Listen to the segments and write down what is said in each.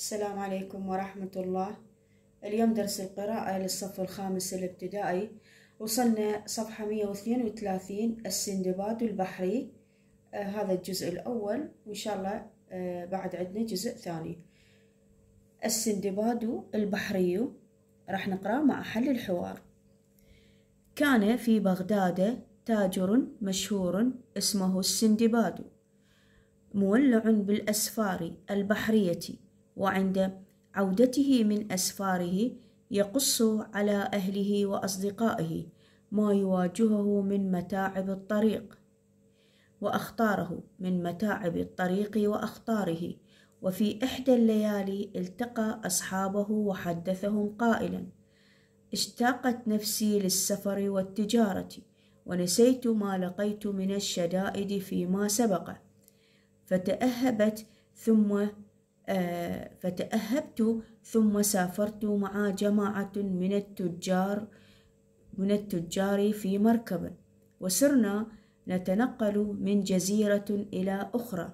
السلام عليكم ورحمة الله. اليوم درس القراءة للصف الخامس الابتدائي. وصلنا صفحة 132 السندباد البحري. آه هذا الجزء الأول. وإن شاء الله آه بعد عندنا جزء ثاني. السندباد البحري. راح نقرأ مع حل الحوار. كان في بغداد تاجر مشهور اسمه السندباد مولع بالأسفار البحرية. وعند عودته من أسفاره يقص على أهله وأصدقائه ما يواجهه من متاعب الطريق وأخطاره من متاعب الطريق وأخطاره. وفي إحدى الليالي التقى أصحابه وحدثهم قائلا اشتاقت نفسي للسفر والتجارة ونسيت ما لقيت من الشدائد فيما سبق. فتأهبت ثم فتأهبت ثم سافرت مع جماعة من التجار من التجار في مركب وسرنا نتنقل من جزيرة إلى أخرى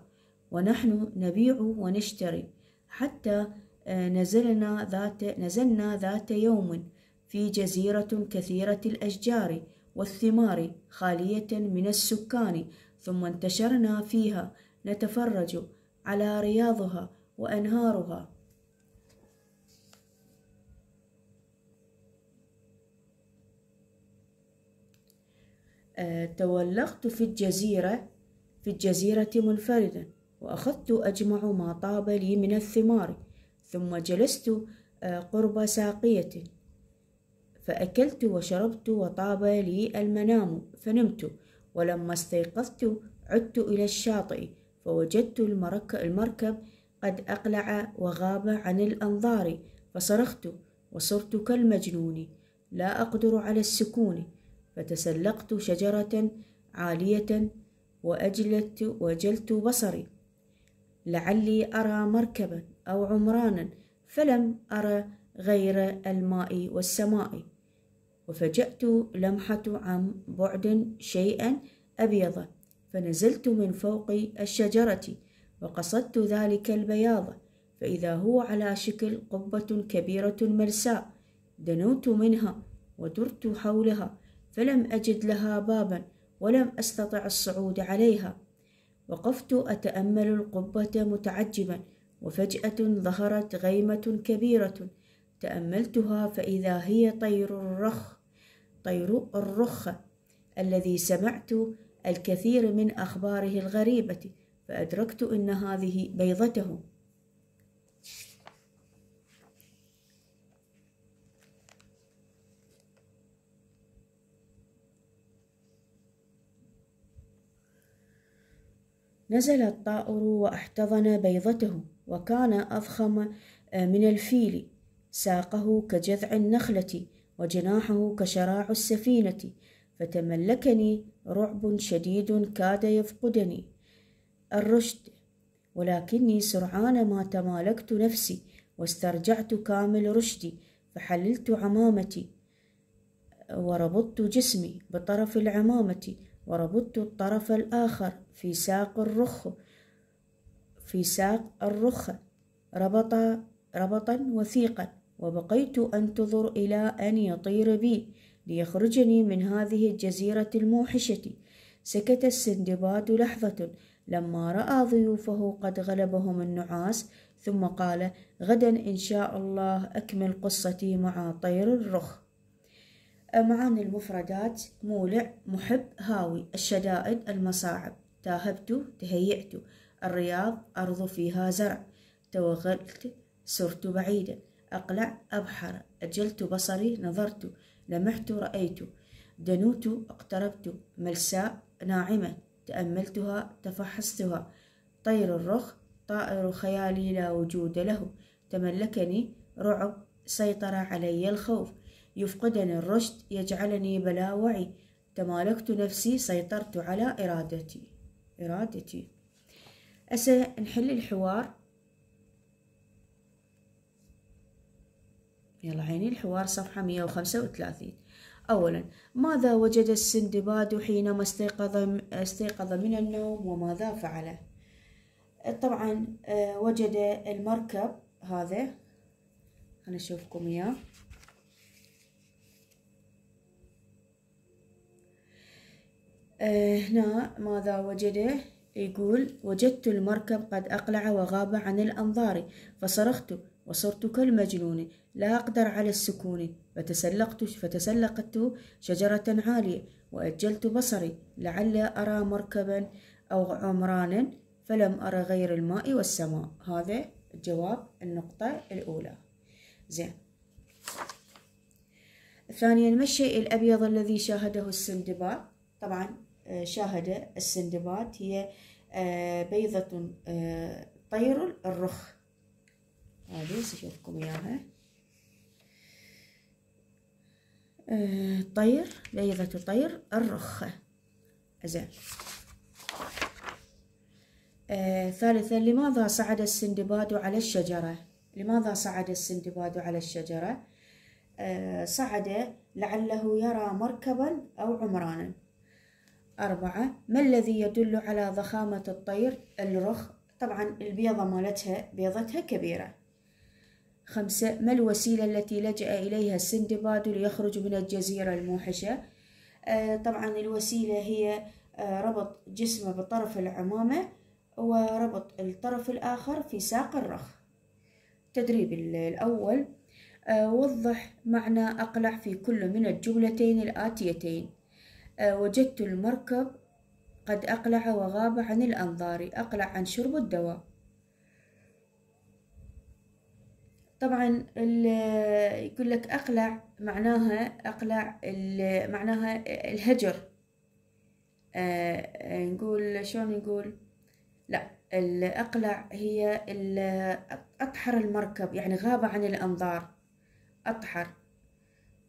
ونحن نبيع ونشتري حتى آه نزلنا ذات نزلنا ذات يوم في جزيرة كثيرة الأشجار والثمار خالية من السكان ثم انتشرنا فيها نتفرج على رياضها وأنهارها. أه تولغت في الجزيرة في الجزيرة منفردا وأخذت أجمع ما طاب لي من الثمار ثم جلست أه قرب ساقية. فأكلت وشربت وطاب لي المنام فنمت. ولما استيقظت عدت إلى الشاطئ فوجدت المركب قد أقلع وغاب عن الأنظار فصرخت وصرت كالمجنون لا أقدر على السكون فتسلقت شجرة عالية وأجلت وجلت بصري. لعلي أرى مركبا أو عمرانا فلم أرى غير الماء والسماء. وفجأت لمحة عن بعد شيئا أبيض فنزلت من فوق الشجرة. وقصدت ذلك البياض فإذا هو على شكل قبة كبيرة ملساء دنوت منها ودرت حولها فلم أجد لها بابا ولم أستطع الصعود عليها. وقفت أتأمل القبة متعجبا وفجأة ظهرت غيمة كبيرة تأملتها فإذا هي طير الرخ طير الرخ الذي سمعت الكثير من أخباره الغريبة. فأدركت أن هذه بيضته. نزل الطائر وأحتضن بيضته وكان أضخم من الفيل. ساقه كجذع النخلة وجناحه كشراع السفينة فتملكني رعب شديد كاد يفقدني. الرشد. ولكني سرعان ما تمالكت نفسي واسترجعت كامل رشدي فحللت عمامتي وربطت جسمي بطرف العمامة وربطت الطرف الآخر في ساق الرخ في ساق الرخ. ربط ربطا وثيقا وبقيت أنتظر إلى أن يطير بي ليخرجني من هذه الجزيرة الموحشة. سكت السندباد لحظة لما رأى ضيوفه قد غلبهم النعاس ثم قال غدا إن شاء الله أكمل قصتي مع طير الرخ. معاني المفردات مولع محب هاوي الشدائد المصاعب. تاهبت تهيأت الرياض أرض فيها زرع. توغلت سرت بعيدا. أقلع أبحر. أجلت بصري نظرت. لمحت رأيت. دنوت اقتربت. ملساء ناعمة. تأملتها تفحصتها. طير الرخ طائر خيالي لا وجود له. تملكني رعب سيطر علي الخوف. يفقدني الرشد يجعلني بلا وعي. تمالكت نفسي سيطرت على إرادتي. إرادتي. أسا نحل الحوار. يلا عيني الحوار صفحة 135 أولا ماذا وجد السندباد حينما استيقظ استيقظ من النوم وماذا فعل طبعا وجد المركب هذا. خلنا نشوفكم إياه. آه هنا ماذا وجده يقول وجدت المركب قد أقلع وغاب عن الأنظار فصرخت وصرت كالمجنون لا أقدر على السكون. فتسلقت فتسلقت شجرة عالية وأجلت بصري لعل أرى مركبا أو عمرانا فلم أرى غير الماء والسماء. هذا جواب النقطة الأولى. زين. ثانيا ما الشيء الأبيض الذي شاهده السندباد؟ طبعا آه، شاهد السندباد هي آه، بيضة آه، طير الرخ. هذه سأشوفكم إياها. طير بيضة طير الرخة زين ثالثا لماذا صعد السندباد على الشجرة؟ لماذا صعد السندباد على الشجرة؟ صعد لعله يرى مركبا أو عمرانا. أربعة ما الذي يدل على ضخامة الطير؟ الرخ. طبعا البيضة مالتها بيضتها كبيرة. خمسة ما الوسيلة التي لجأ إليها السندباد ليخرج من الجزيرة الموحشة؟ آه طبعا الوسيلة هي آه ربط جسمه بطرف العمامة وربط الطرف الآخر في ساق الرخ. التدريب الأول آه وضح معنى أقلع في كل من الجملتين الآتيتين. وجدت المركب قد أقلع وغاب عن الأنظار أقلع عن شرب الدواء. طبعا يقول لك أقلع معناها أقلع معناها الهجر. آه نقول شلون نقول لا الأقلع هي أطحر المركب يعني غاب عن الأنظار. أطحر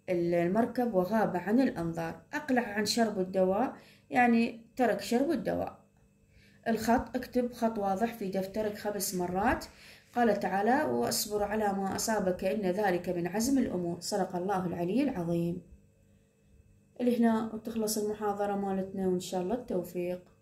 المركب وغاب عن الأنظار. أقلع عن شرب الدواء يعني ترك شرب الدواء. الخط اكتب خط واضح في دفترك خمس مرات. قال تعالى وأصبر على ما أصابك إن ذلك من عزم الأمور. صدق الله العلي العظيم. هنا وتخلص المحاضرة مالتنا وإن شاء الله التوفيق.